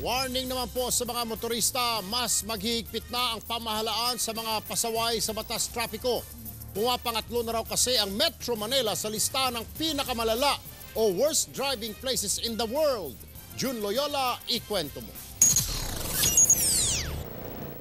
Warning naman po sa mga motorista, mas maghihigpit na ang pamahalaan sa mga pasaway sa batas trapiko. Pumapangatlo na raw kasi ang Metro Manila sa lista ng pinakamalala o worst driving places in the world. June Loyola, ikwento mo.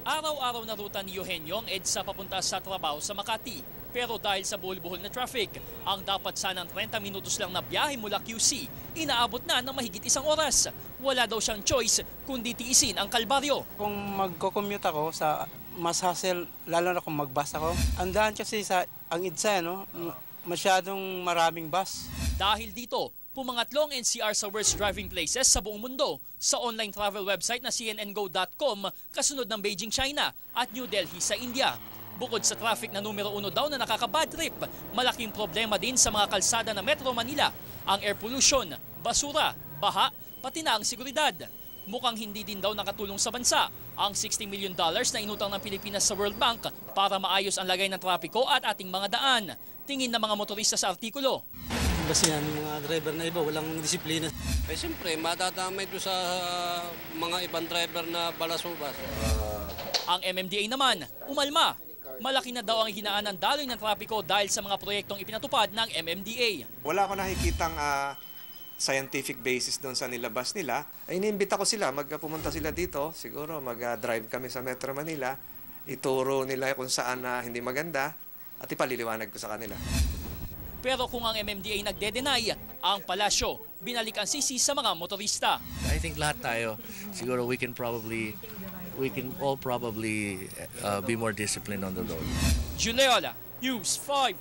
Araw-araw na ruta ni Eugenio ang EDSA papunta sa trabaho sa Makati. Pero dahil sa buhol-buhol na traffic, ang dapat sanang 30 minutos lang na biyahe mula QC, inaabot na ng mahigit isang oras. Wala daw siyang choice kundi tiisin ang kalbaryo. Kung magko-commute ako sa mas hassle, lalo na kung mag-bus ako. Ang daan kasi sa ang EDSA, no? masyadong maraming bus. Dahil dito, pumangatlo ang NCR sa worst driving places sa buong mundo sa online travel website na cnngo.com kasunod ng Beijing, China at New Delhi sa India. Bukod sa traffic na numero uno daw na nakakabad trip, malaking problema din sa mga kalsada ng Metro Manila ang air pollution, basura, baha, pati na ang seguridad. Mukhang hindi din daw nakatulong sa bansa ang 60 million dollars na inutang ng Pilipinas sa World Bank para maayos ang lagay ng trapiko at ating mga daan. Tingin ng mga motorista sa artikulo. Kasi yan, mga driver na iba, walang disiplina. Eh siyempre, matadamay doon sa mga ibang driver na balasubas. Ang MMDA naman, umalma. Malaki na daw ang hinaan ng daloy ng trapiko dahil sa mga proyektong ipinatupad ng MMDA. wala ko nakikitang ah, scientific basis doon sa nilabas nila. Ay, iniimbita ko sila, magpumunta sila dito, siguro mag-drive kami sa Metro Manila, ituro nila kung saan na hindi maganda, at ipaliliwanag ko sa kanila. Pero kung ang MMDA nagde-deny, ang palasyo binalik ang sisi sa mga motorista. I think lahat tayo, siguro we can probably, we can all probably uh, be more disciplined on the road. Juleola, News 5.